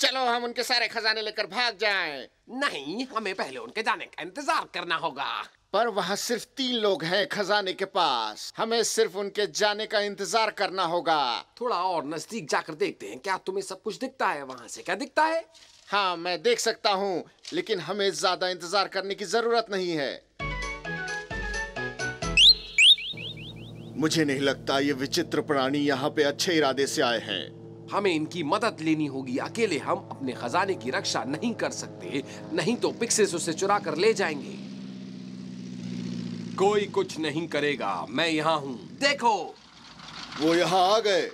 चलो हम उनके सारे खजाने लेकर भाग जाएँ। नहीं हमें पहले उनके जाने का इंतज़ार करना होगा। पर वहाँ सिर्फ़ तीन लोग हैं खजाने के पास। हमें सिर्फ़ उनके जाने का इंतज़ार करना होगा। थोड़ा और नज़दीक जाकर देखते हैं क्या तुम्हें सब कुछ दिखता है? वहाँ से क्या दिखता है? हाँ मैं देख सकता हूँ लेकिन हमें ज़्यादा इंतज़ार करने की ज़रूरत नहीं है। मुझे नहीं लगता ये विचित्र प्राणी यहाँ पे अच्छे इरादे से आए हैं। हमें इनकी मदद लेनी होगी। अकेले हम अपने खजाने की रक्षा नहीं कर सकते। नहीं तो पिक्सेस उसे चुरा कर ले जाएँगे। कोई कुछ नहीं करेगा। मैं यहाँ हूँ। देखो। वो यहाँ आ गए।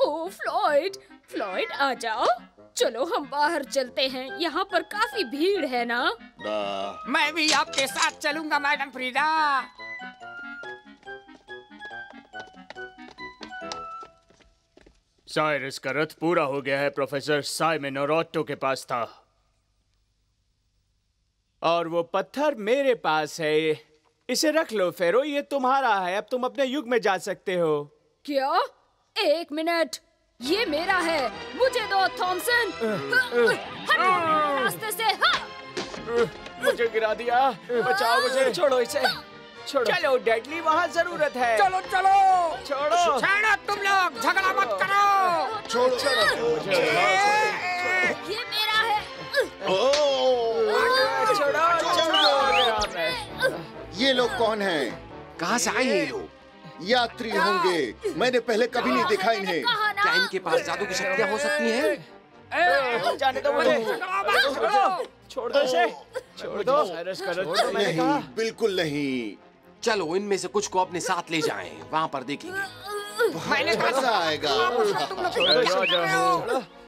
ओ फ्लॉइड फ्लॉइड आ जाओ। चलो हम बाहर चलते हैं। यहाँ पर काफ़ी भीड़ है ना? ना, मैं भी आपके साथ चलूँगा मैडम फ्रीडा साइरस का रथ पूरा हो गया है प्रोफेसर साइमन और ऑट्टो के पास था। और वो पत्थर मेरे पास है। इसे रख लो फेरो ये तुम्हारा है अब तुम अपने युग में जा सकते हो। क्या? एक मिनट ये मेरा है। मुझे दो थॉमसन। रास्ते से हाँ। मुझे गिरा दिया। बचाओ मुझे छोड़ो इसे। छोड़ो। चलो डेडली वहाँ ज़रूरत है। चलो चलो। छोड़ो। छोड़ो तुम लोग झगड़ा मत करो छोड़ो ये मेरा है। छोड़ो छोड़ो ये लोग कौन हैं? कहाँ से आए हैं ये लोग? यात्री होंगे। मैंने पहले कभी नहीं देखा इन्हें। क्या इनके पास जादू की शक्तियाँ हो सकती हैं? जाने दो मुझे। छोड़ दो। इसे छोड़ दो। नहीं बिल्कुल नहीं। चलो इनमें से कुछ को अपने साथ ले जाएँ। वहाँ पर देखेंगे। मैंने कहा मज़ा आएगा